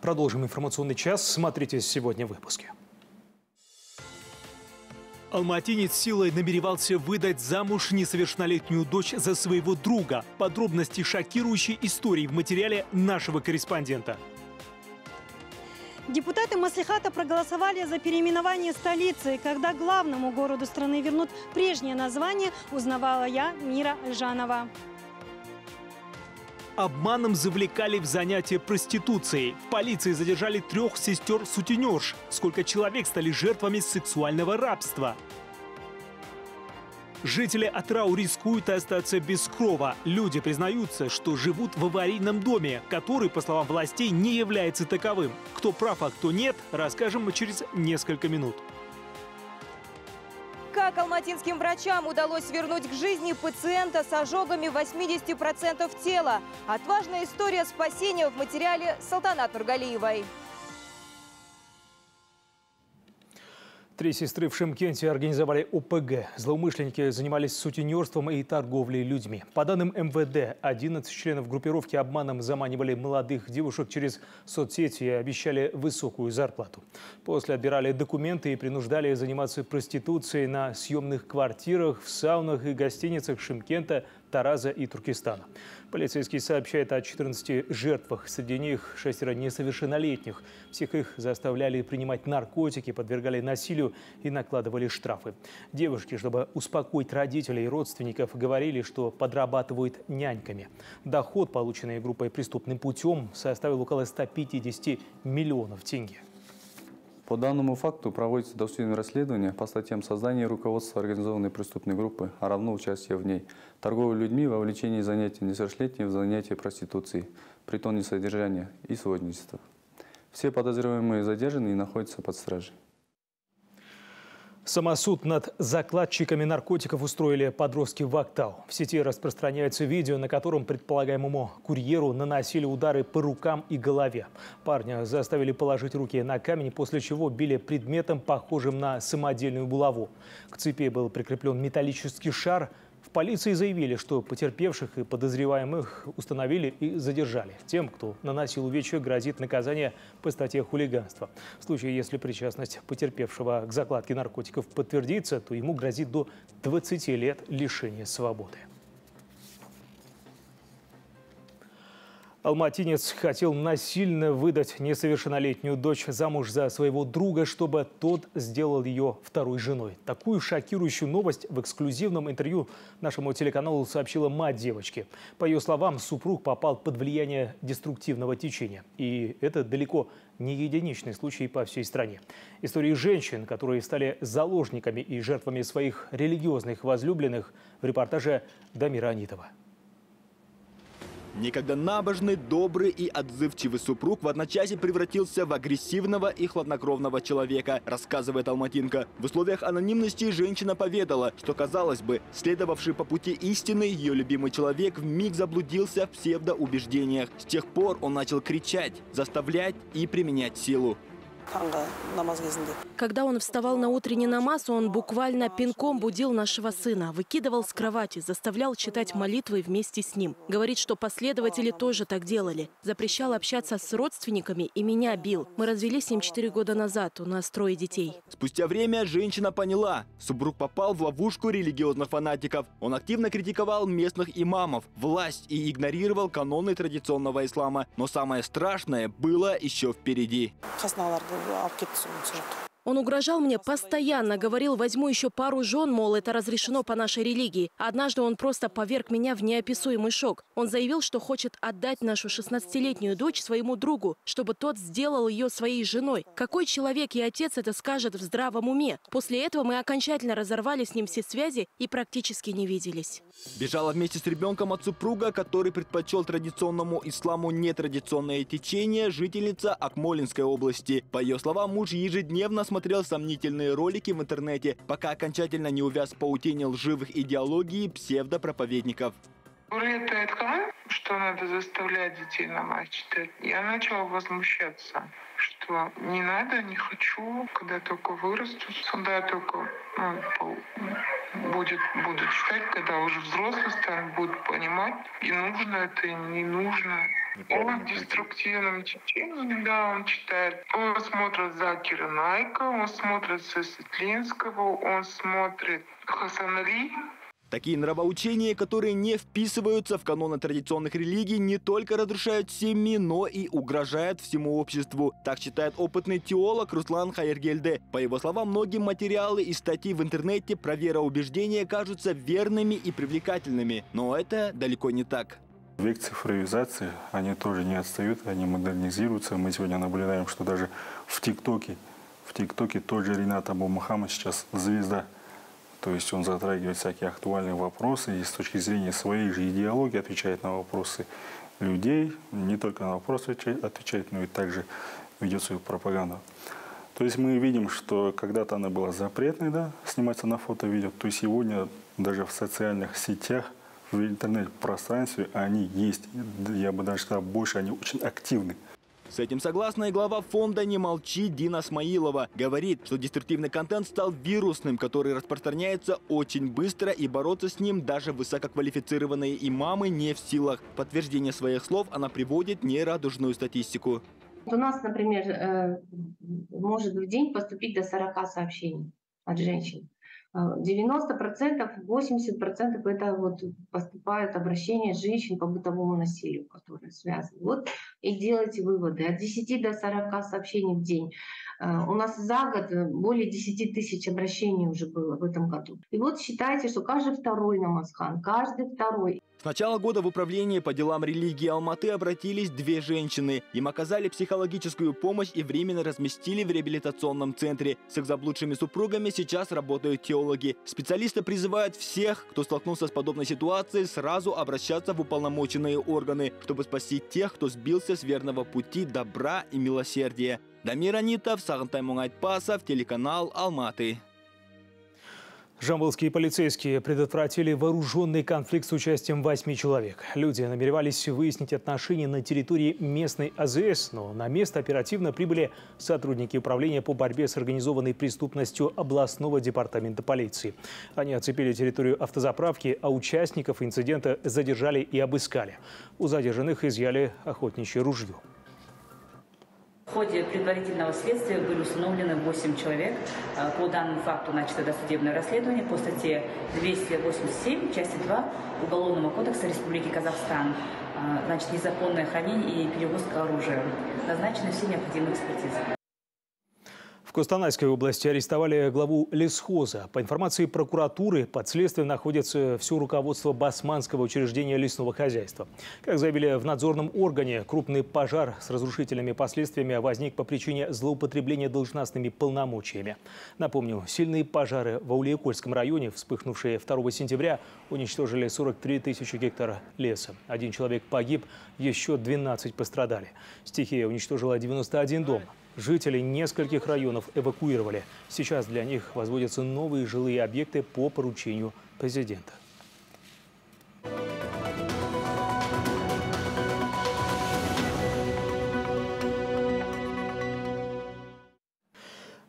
Продолжим информационный час. Смотрите сегодня в выпуске. Алматинец силой намеревался выдать замуж несовершеннолетнюю дочь за своего друга. Подробности шокирующей истории в материале нашего корреспондента. Депутаты Маслихата проголосовали за переименование столицы. Когда главному городу страны вернут прежнее название, узнавала я, Мира Альжанова. Обманом завлекали в занятия проституцией. В полиции задержали трех сестер-сутенерш. Сколько человек стали жертвами сексуального рабства. Жители Атрау рискуют остаться без крова. Люди признаются, что живут в аварийном доме, который, по словам властей, не является таковым. Кто прав, а кто нет, расскажем через несколько минут. Как алматинским врачам удалось вернуть к жизни пациента с ожогами 80% тела? Отважная история спасения в материале Салтанат Нургалиевой. Три сестры в Шимкенте организовали ОПГ. Злоумышленники занимались сутенерством и торговлей людьми. По данным МВД, 11 членов группировки обманом заманивали молодых девушек через соцсети и обещали высокую зарплату. После отбирали документы и принуждали заниматься проституцией на съемных квартирах, в саунах и гостиницах Шимкента, Тараза и Туркестана. Полицейский сообщает о 14 жертвах. Среди них шестеро несовершеннолетних. Всех их заставляли принимать наркотики, подвергали насилию и накладывали штрафы. Девушки, чтобы успокоить родителей и родственников, говорили, что подрабатывают няньками. Доход, полученный группой преступным путем, составил около 150 миллионов тенге. По данному факту проводится досудебное расследование по статьям создания руководства организованной преступной группы, а равно участие в ней, торговля людьми, вовлечение занятий несовершеннолетних в занятия проституции, притон несодержания и сводничества. Все подозреваемые задержаны и находятся под стражей. Самосуд над закладчиками наркотиков устроили подростки в Актау. В сети распространяется видео, на котором предполагаемому курьеру наносили удары по рукам и голове. Парня заставили положить руки на камень, после чего били предметом, похожим на самодельную булаву. К цепи был прикреплен металлический шар – полиции заявили, что потерпевших и подозреваемых установили и задержали. Тем, кто наносил увечья, грозит наказание по статье хулиганства. В случае, если причастность потерпевшего к закладке наркотиков подтвердится, то ему грозит до 20 лет лишения свободы. Алматинец хотел насильно выдать несовершеннолетнюю дочь замуж за своего друга, чтобы тот сделал ее второй женой. Такую шокирующую новость в эксклюзивном интервью нашему телеканалу сообщила мать девочки. По ее словам, супруг попал под влияние деструктивного течения. И это далеко не единичный случай по всей стране. Истории женщин, которые стали заложниками и жертвами своих религиозных возлюбленных, в репортаже Дамира Анитова. Некогда набожный, добрый и отзывчивый супруг в одночасье превратился в агрессивного и хладнокровного человека, рассказывает Алматинка. В условиях анонимности женщина поведала, что, казалось бы, следовавший по пути истины, ее любимый человек в миг заблудился в псевдоубеждениях. С тех пор он начал кричать, заставлять и применять силу. Когда он вставал на утренний намаз, он буквально пинком будил нашего сына, выкидывал с кровати, заставлял читать молитвы вместе с ним. Говорит, что последователи тоже так делали. Запрещал общаться с родственниками и меня бил. Мы развелись с ним 4 года назад, у нас трое детей. Спустя время женщина поняла, супруг попал в ловушку религиозных фанатиков. Он активно критиковал местных имамов, власть и игнорировал каноны традиционного ислама. Но самое страшное было еще впереди. алып ապկիտ ծուցը Он угрожал мне постоянно, говорил, возьму еще пару жен, мол, это разрешено по нашей религии. Однажды он просто поверг меня в неописуемый шок. Он заявил, что хочет отдать нашу 16-летнюю дочь своему другу, чтобы тот сделал ее своей женой. Какой человек и отец это скажет в здравом уме? После этого мы окончательно разорвали с ним все связи и практически не виделись. Бежала вместе с ребенком от супруга, который предпочел традиционному исламу нетрадиционное течение, жительница Акмолинской области. По ее словам, муж ежедневно смотрел смотрел сомнительные ролики в интернете, пока окончательно не увяз в паутине лживых идеологий псевдопроповедников. что надо заставлять детей намаз читать, я начала возмущаться, что не надо, не хочу, когда только вырастут, сюда только ну, будет, будут считать, когда уже взрослый станет, будут понимать, и нужно это, и не нужно. Он в деструктивном течении, да, он читает. Он смотрит Закира Найка, он смотрит Светлинского, он смотрит Хасанали, Такие нравоучения, которые не вписываются в каноны традиционных религий, не только разрушают семьи, но и угрожают всему обществу. Так считает опытный теолог Руслан Хайергельде. По его словам, многие материалы и статьи в интернете про вероубеждения кажутся верными и привлекательными. Но это далеко не так. Век цифровизации, они тоже не отстают, они модернизируются. Мы сегодня наблюдаем, что даже в ТикТоке, в ТикТоке тот же Ринат Абу Мухаммад сейчас звезда. То есть он затрагивает всякие актуальные вопросы и с точки зрения своей же идеологии отвечает на вопросы людей, не только на вопросы отвечает, но и также ведет свою пропаганду. То есть мы видим, что когда-то она была запретной, да, сниматься на фото, видео, то сегодня даже в социальных сетях, в интернет-пространстве они есть. Я бы даже сказал, больше они очень активны. С этим согласна и глава фонда «Не молчи» Дина Смаилова. Говорит, что деструктивный контент стал вирусным, который распространяется очень быстро и бороться с ним даже высококвалифицированные имамы не в силах. Подтверждение своих слов она приводит нерадужную статистику. У нас, например, э, может в день поступить до 40 сообщений от женщин. 90%, 80% это вот поступают обращения женщин по бытовому насилию, которые связаны. Вот и делайте выводы. От 10 до 40 сообщений в день. Э, у нас за год более 10 тысяч обращений уже было в этом году. И вот считайте, что каждый второй намазхан, каждый второй. С начала года в управление по делам религии Алматы обратились две женщины. Им оказали психологическую помощь и временно разместили в реабилитационном центре. С их заблудшими супругами сейчас работают теологи. Специалисты призывают всех, кто столкнулся с подобной ситуацией, сразу обращаться в уполномоченные органы, чтобы спасти тех, кто сбился с верного пути добра и милосердия. Дамир Анитов, Сагантай Мунгайтпасов, телеканал Алматы. Жамбылские полицейские предотвратили вооруженный конфликт с участием восьми человек. Люди намеревались выяснить отношения на территории местной АЗС, но на место оперативно прибыли сотрудники управления по борьбе с организованной преступностью областного департамента полиции. Они оцепили территорию автозаправки, а участников инцидента задержали и обыскали. У задержанных изъяли охотничье ружье. В ходе предварительного следствия были установлены 8 человек. Э, по данному факту начато досудебное расследование по статье 287, части 2 Уголовного кодекса Республики Казахстан. Э, значит, незаконное хранение и перевозка оружия. Назначены все необходимые экспертизы. Костанайской области арестовали главу лесхоза. По информации прокуратуры, под следствием находится все руководство басманского учреждения лесного хозяйства. Как заявили в надзорном органе, крупный пожар с разрушительными последствиями возник по причине злоупотребления должностными полномочиями. Напомню, сильные пожары в Аулиекольском районе, вспыхнувшие 2 сентября, уничтожили 43 тысячи гектар леса. Один человек погиб, еще 12 пострадали. Стихия уничтожила 91 дом. Жителей нескольких районов эвакуировали. Сейчас для них возводятся новые жилые объекты по поручению президента.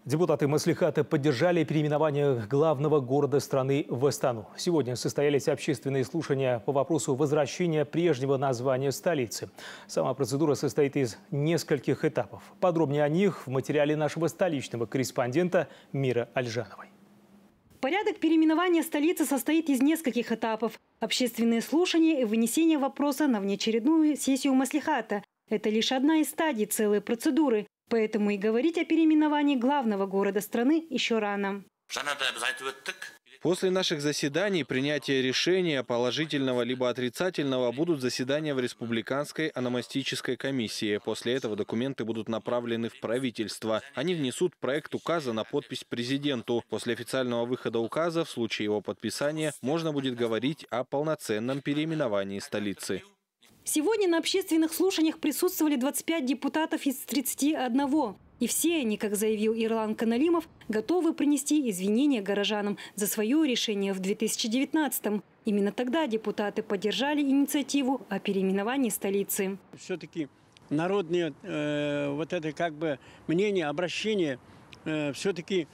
Депутаты Маслихата поддержали переименование главного города страны в Астану. Сегодня состоялись общественные слушания по вопросу возвращения прежнего названия столицы. Сама процедура состоит из нескольких этапов. Подробнее о них в материале нашего столичного корреспондента Мира Альжановой. Порядок переименования столицы состоит из нескольких этапов. Общественные слушания и вынесение вопроса на внеочередную сессию Маслихата. Это лишь одна из стадий целой процедуры. Поэтому и говорить о переименовании главного города страны еще рано. После наших заседаний принятие решения положительного либо отрицательного будут заседания в Республиканской аномастической комиссии. После этого документы будут направлены в правительство. Они внесут проект указа на подпись президенту. После официального выхода указа, в случае его подписания, можно будет говорить о полноценном переименовании столицы. Сегодня на общественных слушаниях присутствовали 25 депутатов из 31. И все они, как заявил Ирлан Каналимов, готовы принести извинения горожанам за свое решение в 2019-м. Именно тогда депутаты поддержали инициативу о переименовании столицы. Все-таки народное э, вот это как бы мнение, обращение э, все-таки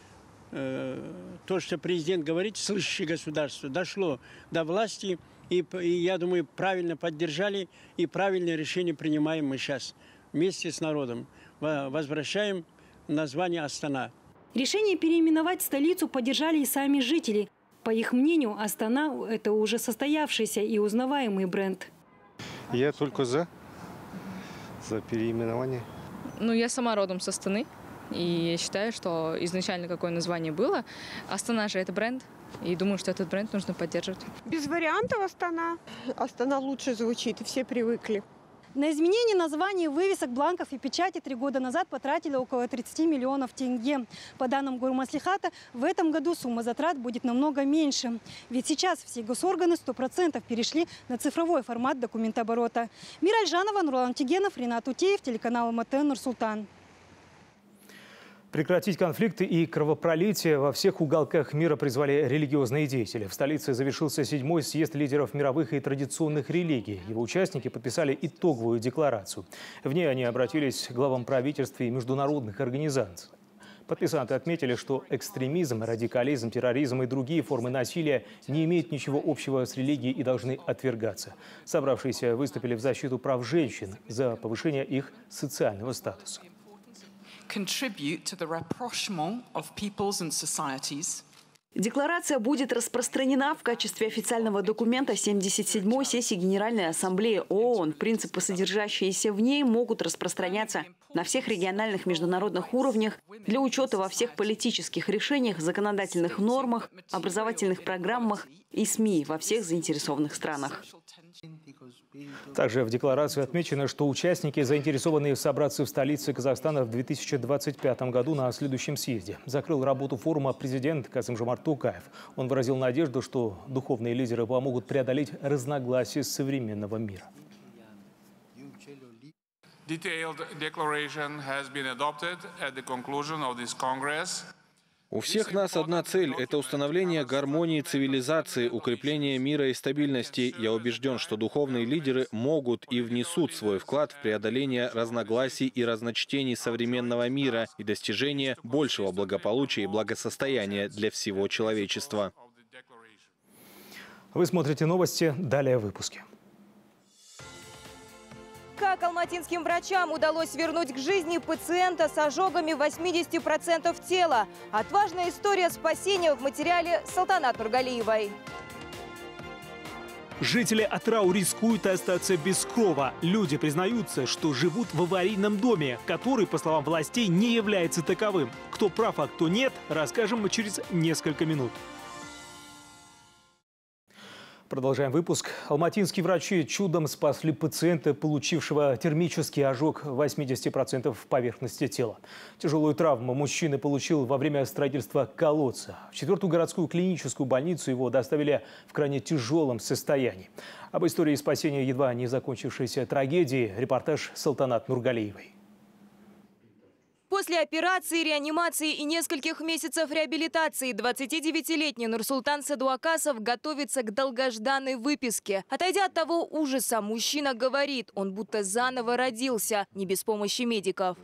э, то, что президент говорит, слышащее государство, дошло до власти, и, и я думаю, правильно поддержали, и правильное решение принимаем мы сейчас вместе с народом. Возвращаем название Астана. Решение переименовать столицу поддержали и сами жители. По их мнению, Астана – это уже состоявшийся и узнаваемый бренд. Я только за, за переименование. Ну, я сама родом с Астаны. И я считаю, что изначально какое название было. Астана же это бренд. И думаю, что этот бренд нужно поддерживать. Без вариантов Астана. Астана лучше звучит, и все привыкли. На изменение названий, вывесок, бланков и печати три года назад потратили около 30 миллионов тенге. По данным Гурмаслихата, в этом году сумма затрат будет намного меньше. Ведь сейчас все госорганы 100% перешли на цифровой формат документооборота. Мира Альжанова, Нурлан Тигенов, Ренат Утеев, телеканал МТН «Нурсултан». Прекратить конфликты и кровопролитие во всех уголках мира призвали религиозные деятели. В столице завершился седьмой съезд лидеров мировых и традиционных религий. Его участники подписали итоговую декларацию. В ней они обратились к главам правительств и международных организаций. Подписанты отметили, что экстремизм, радикализм, терроризм и другие формы насилия не имеют ничего общего с религией и должны отвергаться. Собравшиеся выступили в защиту прав женщин за повышение их социального статуса contribute to the rapprochement of peoples and societies Декларация будет распространена в качестве официального документа 77-й сессии Генеральной Ассамблеи ООН. Принципы, содержащиеся в ней, могут распространяться на всех региональных международных уровнях для учета во всех политических решениях, законодательных нормах, образовательных программах и СМИ во всех заинтересованных странах. Также в декларации отмечено, что участники, заинтересованные собраться в столице Казахстана в 2025 году на следующем съезде. Закрыл работу форума президент Касым-Жомарт Тукаев. Он выразил надежду, что духовные лидеры помогут преодолеть разногласия современного мира. Detailed declaration has been adopted at the conclusion of this Congress. У всех нас одна цель – это установление гармонии цивилизации, укрепление мира и стабильности. Я убежден, что духовные лидеры могут и внесут свой вклад в преодоление разногласий и разночтений современного мира и достижение большего благополучия и благосостояния для всего человечества. Вы смотрите новости, далее в выпуске. Как алматинским врачам удалось вернуть к жизни пациента с ожогами 80% тела? Отважная история спасения в материале Салтанат Нургалиевой. Жители Атрау рискуют остаться без крова. Люди признаются, что живут в аварийном доме, который, по словам властей, не является таковым. Кто прав, а кто нет, расскажем мы через несколько минут. Продолжаем выпуск. Алматинские врачи чудом спасли пациента, получившего термический ожог 80% поверхности тела. Тяжелую травму мужчина получил во время строительства колодца. В четвертую городскую клиническую больницу его доставили в крайне тяжелом состоянии. Об истории спасения едва не закончившейся трагедии репортаж Салтанат Нургалиевой. После операции, реанимации и нескольких месяцев реабилитации 29-летний Нурсултан Садуакасов готовится к долгожданной выписке. Отойдя от того ужаса, мужчина говорит, он будто заново родился, не без помощи медиков.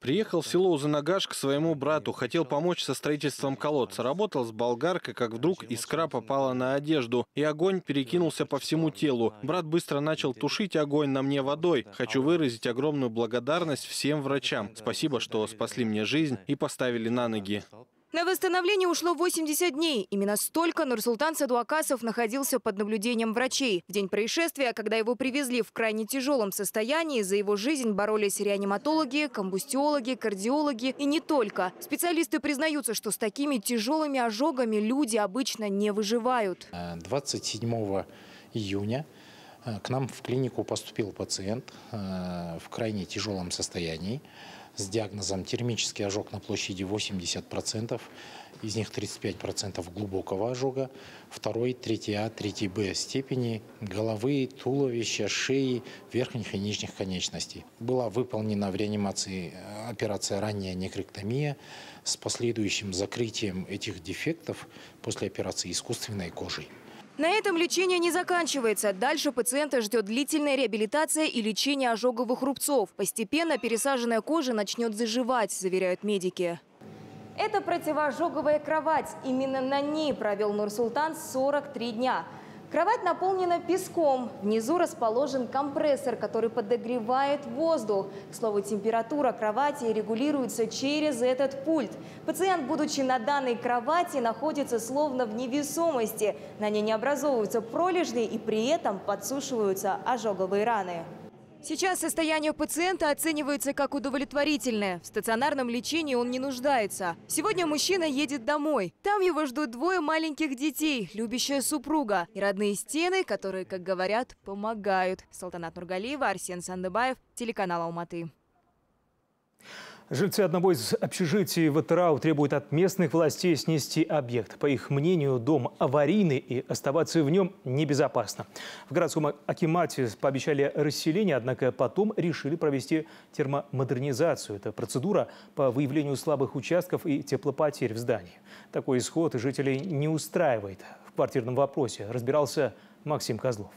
Приехал в село Узанагаш к своему брату, хотел помочь со строительством колодца. Работал с болгаркой, как вдруг искра попала на одежду, и огонь перекинулся по всему телу. Брат быстро начал тушить огонь на мне водой. Хочу выразить огромную благодарность всем врачам. Спасибо, что спасли мне жизнь и поставили на ноги. На восстановление ушло 80 дней. Именно столько Нурсултан Садуакасов находился под наблюдением врачей. В день происшествия, когда его привезли в крайне тяжелом состоянии, за его жизнь боролись реаниматологи, комбустиологи, кардиологи и не только. Специалисты признаются, что с такими тяжелыми ожогами люди обычно не выживают. 27 июня э, к нам в клинику поступил пациент э, в крайне тяжелом состоянии с диагнозом термический ожог на площади 80%, из них 35% глубокого ожога, второй, третий А, третий Б степени головы, туловища, шеи, верхних и нижних конечностей. Была выполнена в реанимации э, операция ранняя некректомия с последующим закрытием этих дефектов после операции искусственной кожей. На этом лечение не заканчивается. Дальше пациента ждет длительная реабилитация и лечение ожоговых рубцов. Постепенно пересаженная кожа начнет заживать, заверяют медики. Это противоожоговая кровать. Именно на ней провел Нурсултан 43 дня. Кровать наполнена песком. Внизу расположен компрессор, который подогревает воздух. К слову, температура кровати регулируется через этот пульт. Пациент, будучи на данной кровати, находится словно в невесомости. На ней не образовываются пролежни и при этом подсушиваются ожоговые раны. Сейчас состояние пациента оценивается как удовлетворительное. В стационарном лечении он не нуждается. Сегодня мужчина едет домой. Там его ждут двое маленьких детей, любящая супруга и родные стены, которые, как говорят, помогают. Салтанат Нургалиева, Арсен Сандыбаев, телеканал Алматы. Жильцы одного из общежитий в Атырау требуют от местных властей снести объект. По их мнению, дом аварийный и оставаться в нем небезопасно. В городском Акимате пообещали расселение, однако потом решили провести термомодернизацию. Это процедура по выявлению слабых участков и теплопотерь в здании. Такой исход жителей не устраивает. В квартирном вопросе разбирался Максим Козлов.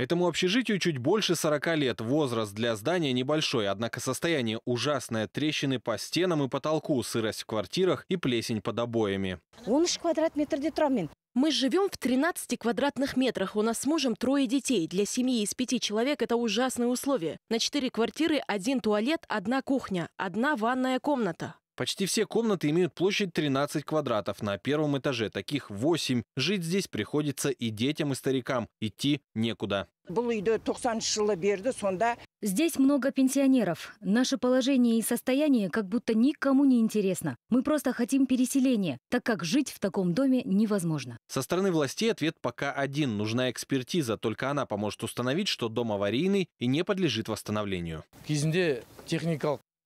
Этому общежитию чуть больше 40 лет. Возраст для здания небольшой, однако состояние ужасное. Трещины по стенам и потолку, сырость в квартирах и плесень под обоями. 13 квадрат метрде тұрамын Мы живем в 13 квадратных метрах. У нас с мужем трое детей. Для семьи из пяти человек это ужасные условия. На четыре квартиры один туалет, одна кухня, одна ванная комната. Почти все комнаты имеют площадь 13 квадратов. На первом этаже таких 8. Жить здесь приходится и детям, и старикам. Идти некуда. Здесь много пенсионеров. Наше положение и состояние как будто никому не интересно. Мы просто хотим переселения, так как жить в таком доме невозможно. Со стороны властей ответ пока один. Нужна экспертиза. Только она поможет установить, что дом аварийный и не подлежит восстановлению.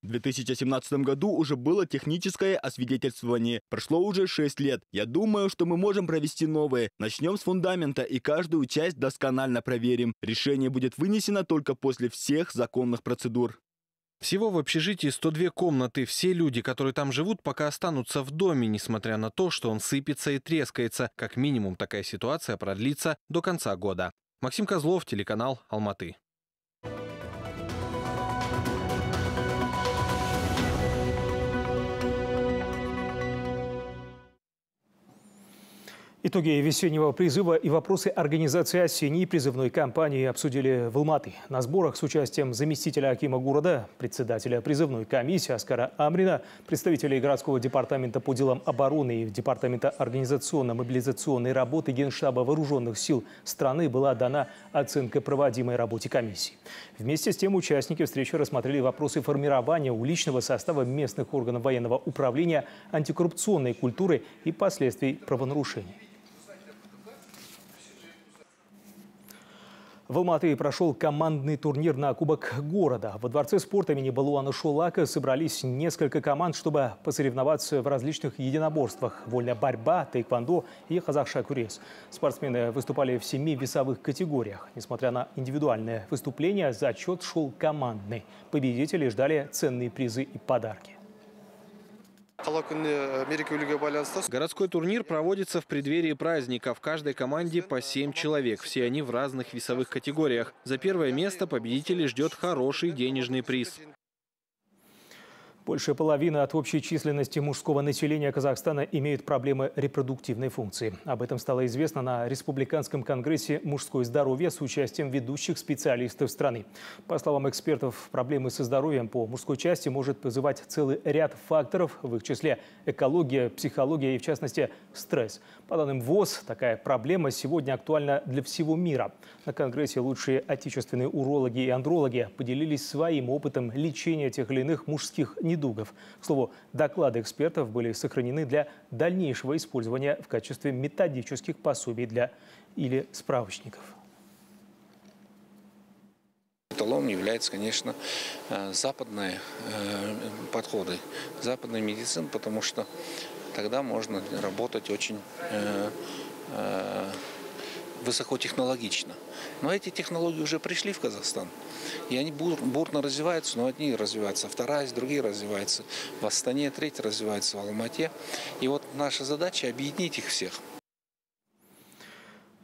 В 2017 году уже было техническое освидетельствование. Прошло уже 6 лет. Я думаю, что мы можем провести новое. Начнем с фундамента и каждую часть досконально проверим. Решение будет вынесено только после всех законных процедур. Всего в общежитии 102 комнаты. Все люди, которые там живут, пока останутся в доме, несмотря на то, что он сыпется и трескается. Как минимум такая ситуация продлится до конца года. Максим Козлов, телеканал «Алматы». Итоги весеннего призыва и вопросы организации осенней призывной кампании обсудили в Алматы. На сборах с участием заместителя Акима города, председателя призывной комиссии Аскара Амрина, представителей городского департамента по делам обороны и департамента организационно-мобилизационной работы Генштаба вооруженных сил страны была дана оценка проводимой работе комиссии. Вместе с тем участники встречи рассмотрели вопросы формирования уличного состава местных органов военного управления, антикоррупционной культуры и последствий правонарушений. В Алматы прошел командный турнир на Кубок города. Во Дворце спорта имени Балуана Шулака собрались несколько команд, чтобы посоревноваться в различных единоборствах. Вольная борьба, тайквандо и казахша курес. Спортсмены выступали в семи весовых категориях. Несмотря на индивидуальное выступление, зачет шел командный. Победители ждали ценные призы и подарки. Городской турнир проводится в преддверии праздника. В каждой команде по 7 человек. Все они в разных весовых категориях. За первое место победителей ждет хороший денежный приз. Больше половины от общей численности мужского населения Казахстана имеют проблемы репродуктивной функции. Об этом стало известно на Республиканском конгрессе «Мужское здоровье» с участием ведущих специалистов страны. По словам экспертов, проблемы со здоровьем по мужской части может вызывать целый ряд факторов, в их числе экология, психология и, в частности, стресс. По данным ВОЗ, такая проблема сегодня актуальна для всего мира. На конгрессе лучшие отечественные урологи и андрологи поделились своим опытом лечения тех или иных мужских недугов недугов. К слову, доклады экспертов были сохранены для дальнейшего использования в качестве методических пособий для или справочников. Эталоном является, конечно, э, западные э, подходы, западная медицина, потому что тогда можно работать очень э, высокотехнологично. Но эти технологии уже пришли в Казахстан. И они бурно развиваются, но одни развиваются, вторая, другие развиваются. В Астане третья развивается в Алмате. И вот наша задача объединить их всех.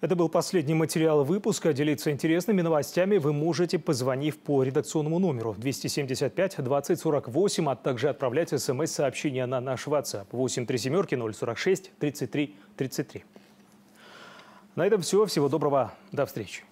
Это был последний материал выпуска. Делиться интересными новостями вы можете, позвонив по редакционному номеру 275 20 48, а также отправлять смс-сообщения на наш WhatsApp 837 046 33 33. На этом все. Всего доброго. До встречи.